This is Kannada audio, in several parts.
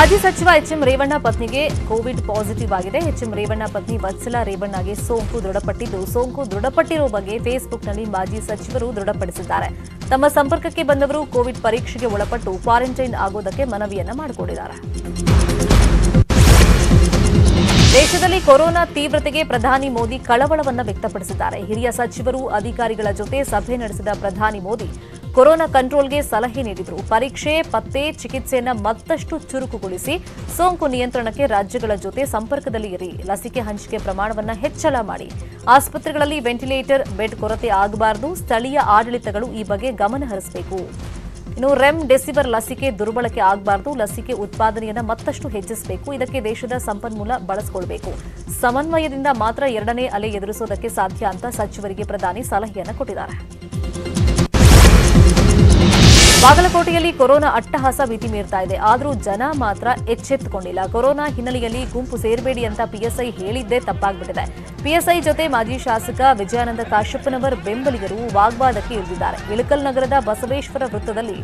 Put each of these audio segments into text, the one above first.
ಮಾಜಿ ಸಚಿವ ಎಚ್ಎಂ ರೇವಣ್ಣ ಪತ್ನಿಗೆ ಕೋವಿಡ್ ಪಾಸಿಟಿವ್ ಆಗಿದೆ. ಎಚ್ಎಂ ರೇವಣ್ಣ ಪತ್ನಿ ವತ್ಸಲ ರೇವಣ್ಣಗೆ ಸೋಂಕು ದೃಢಪಟ್ಟಿದ್ದು, ಸೋಂಕು ದೃಢಪಟ್ಟಿರುವ ಬಗ್ಗೆ ಫೇಸ್ಬುಕ್ನಲ್ಲಿ ಮಾಜಿ ಸಚಿವರು ದೃಢಪಡಿಸಿದ್ದಾರೆ. ತಮ್ಮ ಸಂಪರ್ಕಕ್ಕೆ ಬಂದವರು ಕೋವಿಡ್ ಪರೀಕ್ಷೆಗೆ ಒಳಪಟ್ಟು ಕ್ವಾರಂಟೈನ್ ಆಗೋದಕ್ಕೆ ಮನವಿಯನ್ನ ಮಾಡಿಕೊಂಡಿದ್ದಾರೆ. ದೇಶದಲ್ಲಿ ಕೊರೋನಾ ತೀವ್ರತೆಗೆ ಪ್ರಧಾನಿ ಮೋದಿ ಕಳವಳವನ್ನು ವ್ಯಕ್ತಪಡಿಸಿದ್ದಾರೆ. ಹಿರಿಯ ಸಚಿವರು ಅಧಿಕಾರಿಗಳ ಜೊತೆ ಸಭೆ ನಡೆಸಿದ ಪ್ರಧಾನಿ ಮೋದಿ ಕೊರೋನಾ ಕಂಟ್ರೋಲ್ಗೆ ಸಲಹೆ ನೀಡಿದರು. ಪರೀಕ್ಷೆ, ಪತ್ತೆ, ಚಿಕಿತ್ಸೆಯನ್ನು ಮತ್ತಷ್ಟು ಚುರುಕುಗೊಳಿಸಿ ಸೋಂಕು ನಿಯಂತ್ರಣಕ್ಕೆ ರಾಜ್ಯಗಳ ಜೊತೆ ಸಂಪರ್ಕದಲ್ಲಿ ಇರಿ. ಲಸಿಕೆ ಹಂಚಿಕೆ ಪ್ರಮಾಣವನ್ನು ಹೆಚ್ಚಳ ಮಾಡಿ. ಆಸ್ಪತ್ರೆಗಳಲ್ಲಿ ವೆಂಟಿಲೇಟರ್, ಬೆಡ್ ಕೊರತೆ ಆಗಬಾರದು. ಸ್ಥಳೀಯ ಆಡಳಿತಗಳು ಈ ಬಗ್ಗೆ ಗಮನ ಹರಿಸಬೇಕು. ಇನ್ನು ರೆಮ್ ಡೆಸಿಬರ್ ಲಸಿಕೆ ದುರ್ಬಳಕೆ ಆಗಬಾರದು. ಲಸಿಕೆ ಉತ್ಪಾದನೆಯನ್ನು ಮತ್ತಷ್ಟು ಹೆಚ್ಚಿಸಬೇಕು. ಇದಕ್ಕೆ ದೇಶದ ಸಂಪನ್ಮೂಲ ಬಳಸಿಕೊಳ್ಬೇಕು. ಸಮನ್ವಯದಿಂದ ಮಾತ್ರ ಎರಡನೇ ಅಲೆ ಎದುರಿಸೋದಕ್ಕೆ ಸಾಧ್ಯ ಅಂತ ಸಚಿವರಿಗೆ ಪ್ರಧಾನಿ ಸಲಹೆಯನ್ನು ಕೊಟ್ಟಿದ್ದಾರೆ. ಬಾಗಲಕೋಟೆಯಲ್ಲಿ ಕೊರೋನಾ ಅಟ್ಟಹಾಸ ಭೀತಿ ಮೀರ್ತಾ ಇದೆ. ಆದರೂ ಜನ ಮಾತ್ರ ಎಚ್ಚೆತ್ತುಕೊಂಡಿಲ್ಲ. ಕೊರೋನಾ ಹಿನ್ನೆಲೆಯಲ್ಲಿ ಗುಂಪು ಸೇರಬೇಡಿ ಅಂತ ಪಿಎಸ್ಐ ಹೇಳಿದ್ದೇ ತಪ್ಪಾಗ್ಬಿಟ್ಟಿದೆ. ಪಿಎಸ್ಐ ಜೊತೆ ಮಾಜಿ ಶಾಸಕ ವಿಜಯಾನಂದ ಕಾಶ್ಯಪ್ಪನವರ್ ಬೆಂಬಲಿಗರು ವಾಗ್ವಾದಕ್ಕೆ ಇಳಿದಿದ್ದಾರೆ. ಇಳಕಲ್ ನಗರದ ಬಸವೇಶ್ವರ ವೃತ್ತದಲ್ಲಿ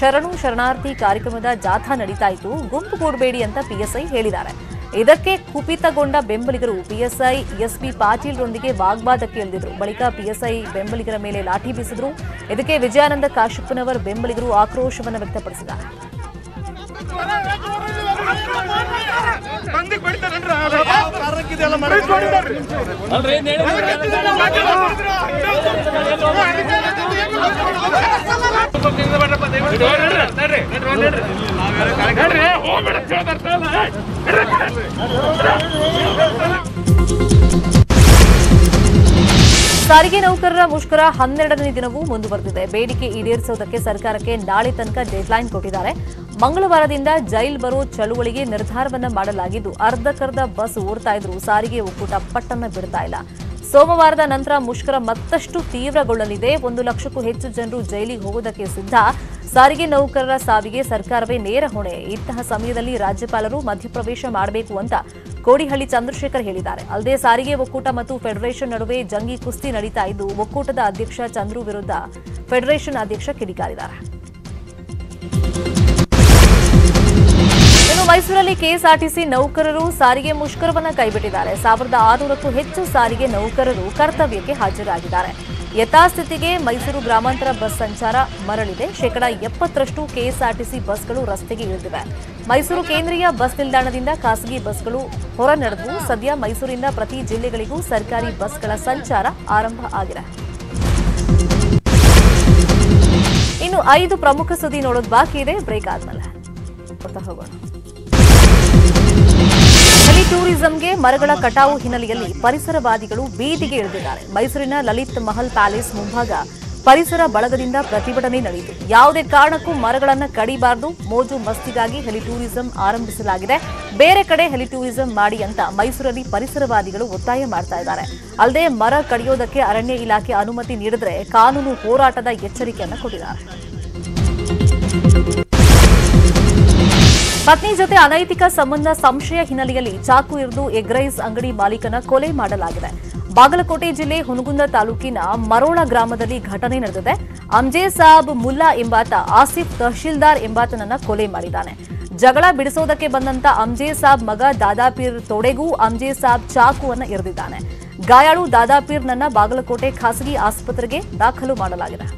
ಶರಣು ಶರಣಾರ್ಥಿ ಕಾರ್ಯಕ್ರಮದ ಜಾಥಾ ನಡೀತಾ ಇತ್ತು. ಗುಂಪು ಕೂಡಬೇಡಿ ಅಂತ ಪಿಎಸ್ಐ ಹೇಳಿದ್ದಾರೆ. ಇದಕ್ಕೆ ಕುಪಿತಗೊಂಡ ಬೆಂಬಲಿಗರು ಪಿಎಸ್ಐ, ಎಸ್ಪಿ ಪಾಟೀಲ್ರೊಂದಿಗೆ ವಾಗ್ವಾದಕ್ಕೆ ಇಳಿದಿದ್ರು. ಬಳಿಕ ಪಿಎಸ್ಐ ಬೆಂಬಲಿಗರ ಮೇಲೆ ಲಾಠಿ ಬೀಸಿದ್ರು. ಇದಕ್ಕೆ ವಿಜಯಾನಂದ ಕಾಶಪ್ಪನವರ್ ಬೆಂಬಲಿಗರು ಆಕ್ರೋಶವನ್ನು ವ್ಯಕ್ತಪಡಿಸಿದ್ದಾರೆ. ಮಂದಿಗೆ ಬಡಿತಾರನ್ರಿ ಇದೆಲ್ಲ ಸಾರಿಗೆ ನೌಕರರ ಮುಷ್ಕರ ಹನ್ನೆರಡನೇ ದಿನವೂ ಮುಂದುವರೆದಿದೆ. ಬೇಡಿಕೆ ಈಡೇರಿಸುವುದಕ್ಕೆ ಸರ್ಕಾರಕ್ಕೆ ನಾಳೆ ತನಕ ಡೆಡ್ಲೈನ್ ಕೊಟ್ಟಿದ್ದಾರೆ. ಮಂಗಳವಾರದಿಂದ ಜೈಲ್ ಬರೋ ಚಳುವಳಿಗೆ ನಿರ್ಧಾರವನ್ನ ಮಾಡಲಾಗಿದ್ದು ಅರ್ಧಕರ್ಧ ಬಸ್ ಓಡ್ತಾ ಇದ್ರು ಸಾರಿಗೆ ಒಕ್ಕೂಟ ಪಟ್ಟನ್ನ ಬಿಡ್ತಾ ಇಲ್ಲ. ಸೋಮವಾರದ ನಂತರ ಮುಷ್ಕರ ಮತ್ತಷ್ಟು ತೀವ್ರಗೊಳ್ಳಲಿದೆ. ಒಂದು ಲಕ್ಷಕ್ಕೂ ಹೆಚ್ಚು ಜನರು ಜೈಲಿಗೆ ಹೋಗೋದಕ್ಕೆ ಸಿದ್ಧ. ಸಾರಿಗೆ ನೌಕರರ ಸಾವಿಗೆ ಸರ್ಕಾರವೇ ನೇರ ಹೊಣೆ. ಇಂತಹ ಸಮಯದಲ್ಲಿ ರಾಜ್ಯಪಾಲರು ಮಧ್ಯಪ್ರವೇಶ ಮಾಡಬೇಕು ಅಂತ ಕೋಡಿಹಳ್ಳಿ ಚಂದ್ರಶೇಖರ್ ಹೇಳಿದ್ದಾರೆ. ಅಲ್ಲದೆ ಸಾರಿಗೆ ಒಕ್ಕೂಟ ಮತ್ತು ಫೆಡರೇಷನ್ ನಡುವೆ ಜಂಗಿ ಕುಸ್ತಿ ನಡೀತಾ ಇದ್ದು, ಒಕ್ಕೂಟದ ಅಧ್ಯಕ್ಷ ಚಂದ್ರು ವಿರುದ್ಧ ಫೆಡರೇಷನ್ ಅಧ್ಯಕ್ಷ ಕಿಡಿಕಾರಿದ್ದಾರೆ. ಇನ್ನು ಮೈಸೂರಲ್ಲಿ ಕೆಎಸ್ಆರ್ಟಿಸಿ ನೌಕರರು ಸಾರಿಗೆ ಮುಷ್ಕರವನ್ನು ಕೈಬಿಟ್ಟಿದ್ದಾರೆ. ಸಾವಿರದ ಆರುನೂರಕ್ಕೂ ಹೆಚ್ಚು ಸಾರಿಗೆ ನೌಕರರು ಕರ್ತವ್ಯಕ್ಕೆ ಹಾಜರಾಗಿದ್ದಾರೆ. ಯಥಾಸ್ಥಿತಿಗೆ ಮೈಸೂರು ಗ್ರಾಮಾಂತರ ಬಸ್ ಸಂಚಾರ ಮರಳಿದೆ. ಶೇಕಡಾ ಎಪ್ಪತ್ತರಷ್ಟು ಕೆಎಸ್ಆರ್ಟಿಸಿ ಬಸ್ಗಳು ರಸ್ತೆಗೆ ಇಳಿದಿವೆ. ಮೈಸೂರು ಕೇಂದ್ರೀಯ ಬಸ್ ನಿಲ್ದಾಣದಿಂದ ಖಾಸಗಿ ಬಸ್ಗಳು ಹೊರ ನಡೆದು ಸದ್ಯ ಮೈಸೂರಿನ ಪ್ರತಿ ಜಿಲ್ಲೆಗಳಿಗೂ ಸರ್ಕಾರಿ ಬಸ್ಗಳ ಸಂಚಾರ ಆರಂಭ ಆಗಿದೆ. ಇನ್ನು ಐದು ಪ್ರಮುಖ ಸುದ್ದಿ ನೋಡೋದು ಬಾಕಿ ಇದೆ. ಬ್ರೇಕ್ ಆದ್ಮೇಲೆ. ಟೂರಿಸಂಗೆ ಮರಗಳ ಕಟಾವು ಹಿನ್ನೆಲೆಯಲ್ಲಿ ಪರಿಸರವಾದಿಗಳು ಬೀದಿಗೆ ಇಳಿದಿದ್ದಾರೆ. ಮೈಸೂರಿನ ಲಲಿತ್ ಮಹಲ್ ಪ್ಯಾಲೇಸ್ ಮುಂಭಾಗ ಪರಿಸರ ಬಳಗದಿಂದ ಪ್ರತಿಭಟನೆ ನಡೆಯಿತು. ಯಾವುದೇ ಕಾರಣಕ್ಕೂ ಮರಗಳನ್ನು ಕಡಿಬಾರದು. ಮೋಜು ಮಸ್ತಿಗಾಗಿ ಹೆಲಿ ಟೂರಿಸಂ ಆರಂಭಿಸಲಾಗಿದೆ. ಬೇರೆ ಕಡೆ ಹೆಲಿ ಟೂರಿಸಂ ಮಾಡಿ ಅಂತ ಮೈಸೂರಲ್ಲಿ ಪರಿಸರವಾದಿಗಳು ಒತ್ತಾಯ ಮಾಡ್ತಾ ಇದ್ದಾರೆ. ಅಲ್ಲದೆ ಮರ ಕಡಿಯೋದಕ್ಕೆ ಅರಣ್ಯ ಇಲಾಖೆ ಅನುಮತಿ ನೀಡಿದ್ರೆ ಕಾನೂನು ಹೋರಾಟದ ಎಚ್ಚರಿಕೆಯನ್ನು ಕೊಟ್ಟಿದ್ದಾರೆ. ಪತ್ನಿ ಜೊತೆ ಅನೈತಿಕ ಸಂಬಂಧ ಸಂಶಯ ಹಿನ್ನೆಲೆಯಲ್ಲಿ ಚಾಕು ಇರಿದು ಎಗ್ರೈಸ್ ಅಂಗಡಿ ಮಾಲೀಕನ ಕೊಲೆ ಮಾಡಲಾಗಿದೆ. ಬಾಗಲಕೋಟೆ ಜಿಲ್ಲೆ ಹುನಗುಂದ ತಾಲೂಕಿನ ಮರೋಳ ಗ್ರಾಮದಲ್ಲಿ ಘಟನೆ ನಡೆದಿದೆ. ಅಂಜೇ ಸಾಬ್ ಮುಲ್ಲಾ ಎಂಬಾತ, ಆಸಿಫ್ ತಹಶೀಲ್ದಾರ್ ಎಂಬಾತನನ್ನ ಕೊಲೆ ಮಾಡಿದ್ದಾನೆ. ಜಗಳ ಬಿಡಿಸೋದಕ್ಕೆ ಬಂದಂತ ಅಂಜೇ ಸಾಬ್ ಮಗ ದಾದಾಪೀರ್ ತೊಡೆಗೂ ಅಂಜೇ ಸಾಬ್ ಚಾಕುವನ್ನ ಇರಿದಿದ್ದಾನೆ ಗಾಯಾಳು ದಾದಾಪೀರ್ನನ್ನ ಬಾಗಲಕೋಟೆ ಖಾಸಗಿ ಆಸ್ಪತ್ರೆಗೆ ದಾಖಲು ಮಾಡಲಾಗಿದೆ.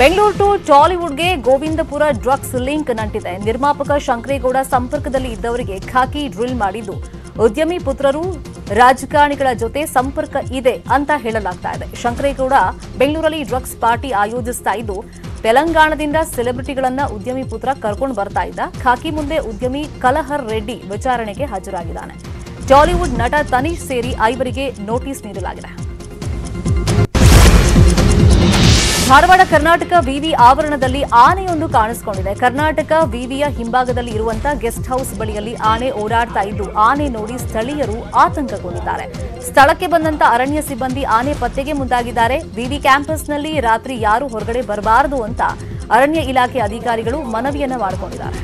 ಬೆಂಗಳೂರು ಟು ಟಾಲಿವುಡ್ಗೆ ಗೋವಿಂದಪುರ ಡ್ರಗ್ಸ್ ಲಿಂಕ್ ನಂಟಿದೆ. ನಿರ್ಮಾಪಕ ಶಂಕರೇಗೌಡ ಸಂಪರ್ಕದಲ್ಲಿ ಇದ್ದವರಿಗೆ ಖಾಕಿ ಡ್ರಿಲ್ ಮಾಡಿದ್ದು, ಉದ್ಯಮಿ ಪುತ್ರರು ರಾಜಕಾರಣಿಗಳ ಜೊತೆ ಸಂಪರ್ಕ ಇದೆ ಅಂತ ಹೇಳಲಾಗ್ತಾ ಇದೆ. ಶಂಕರೇಗೌಡ ಬೆಂಗಳೂರಲ್ಲಿ ಡ್ರಗ್ಸ್ ಪಾರ್ಟಿ ಆಯೋಜಿಸ್ತಾ ಇದ್ದು, ತೆಲಂಗಾಣದಿಂದ ಸೆಲೆಬ್ರಿಟಿಗಳನ್ನ ಉದ್ಯಮಿ ಪುತ್ರ ಕರ್ಕೊಂಡು ಬರ್ತಾ ಇದ್ದ. ಖಾಕಿ ಮುಂದೆ ಉದ್ಯಮಿ ಕಲಹರ್ ರೆಡ್ಡಿ ವಿಚಾರಣೆಗೆ ಹಾಜರಾಗಿದ್ದಾನೆ. ಟಾಲಿವುಡ್ ನಟ ತನಿಷ್ ಸೇರಿ ಐವರಿಗೆ ನೋಟಿಸ್ ನೀಡಲಾಗಿದೆ. ಧಾರವಾಡ, ಕರ್ನಾಟಕ ವಿವಿ ಆವರಣದಲ್ಲಿ ಆನೆಯೊಂದು ಕಾಣಿಸಿಕೊಂಡಿದೆ. ಕರ್ನಾಟಕ ವಿವಿಯ ಹಿಂಭಾಗದಲ್ಲಿ ಇರುವಂತಹ ಗೆಸ್ಟ್ ಹೌಸ್ ಬಳಿಯಲ್ಲಿ ಆನೆ ಓಡಾಡ್ತಾ ಇದ್ದು, ಆನೆ ನೋಡಿ ಸ್ಥಳೀಯರು ಆತಂಕಗೊಂಡಿದ್ದಾರೆ. ಸ್ಥಳಕ್ಕೆ ಬಂದಂತ ಅರಣ್ಯ ಸಿಬ್ಬಂದಿ ಆನೆ ಪತ್ತೆಗೆ ಮುಂದಾಗಿದ್ದಾರೆ. ವಿವಿ ಕ್ಯಾಂಪಸ್ನಲ್ಲಿ ರಾತ್ರಿ ಯಾರು ಹೊರಗಡೆ ಬರಬಾರದು ಅಂತ ಅರಣ್ಯ ಇಲಾಖೆ ಅಧಿಕಾರಿಗಳು ಮನವಿಯನ್ನ ಮಾಡಿಕೊಂಡಿದ್ದಾರೆ.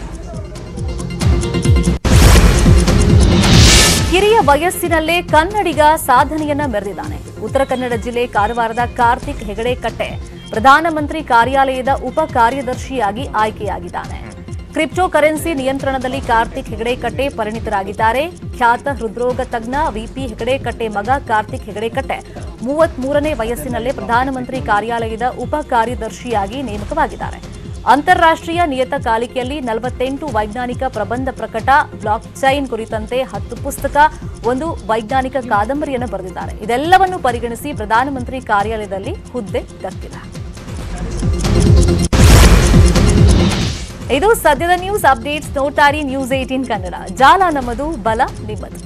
ಕಿರಿಯ ವಯಸ್ಸಿನಲ್ಲೇ ಕನ್ನಡಿಗ ಸಾಧನೆಯನ್ನ ಮೆರೆದಿದ್ದಾನೆ. ಉತ್ತರ ಕನ್ನಡ ಜಿಲ್ಲೆ ಕಾರವಾರದ ಕಾರ್ತಿಕ್ ಹೆಗಡೆ ಕಟ್ಟೆ. ಪ್ರಧಾನಮಂತ್ರಿ ಕಾರ್ಯಾಲಯದ ಉಪ ಕಾರ್ಯದರ್ಶಿಯಾಗಿ ಆಯ್ಕೆಯಾಗಿದ್ದಾನೆ. ಕ್ರಿಪ್ಟೋ ಕರೆನ್ಸಿ ನಿಯಂತ್ರಣದಲ್ಲಿ ಕಾರ್ತಿಕ್ ಹೆಗಡೆಕಟ್ಟೆ ಪರಿಣಿತರಾಗಿದ್ದಾರೆ. ಖ್ಯಾತ ಹೃದ್ರೋಗ ತಜ್ಞ ವಿಪಿ ಹೆಗಡೆಕಟ್ಟೆ ಮಗ ಕಾರ್ತಿಕ್ ಹೆಗಡೆಕಟ್ಟೆ ಮೂವತ್ಮೂರನೇ ವಯಸ್ಸಿನಲ್ಲೇ ಪ್ರಧಾನಮಂತ್ರಿ ಕಾರ್ಯಾಲಯದ ಉಪ ಕಾರ್ಯದರ್ಶಿಯಾಗಿ ನೇಮಕವಾಗಿದ್ದಾರೆ. ಅಂತಾರಾಷ್ಟ್ರೀಯ ನಿಯತಕಾಲಿಕೆಯಲ್ಲಿ ನಲವತ್ತೆಂಟು ವೈಜ್ಞಾನಿಕ ಪ್ರಬಂಧ ಪ್ರಕಟ ಬ್ಲಾಕ್ ಚೈನ್ ಕುರಿತಂತೆ ಹತ್ತು ಪುಸ್ತಕ, ಒಂದು ವೈಜ್ಞಾನಿಕ ಕಾದಂಬರಿಯನ್ನು ಬರೆದಿದ್ದಾರೆ. ಇದೆಲ್ಲವನ್ನು ಪರಿಗಣಿಸಿ ಪ್ರಧಾನಮಂತ್ರಿ ಕಾರ್ಯಾಲಯದಲ್ಲಿ ಹುದ್ದೆ ದಕ್ಕಿದೆ. ಇದು ಸದ್ಯದ ನ್ಯೂಸ್ ಅಪ್ಡೇಟ್ಸ್ ನೋಟಾರಿ ನ್ಯೂಸ್ ಏಟೀನ್ ಕನ್ನಡ. ಜಾಲ ನಮ್ಮದು ಬಲ ನಿಮ್ಮದು.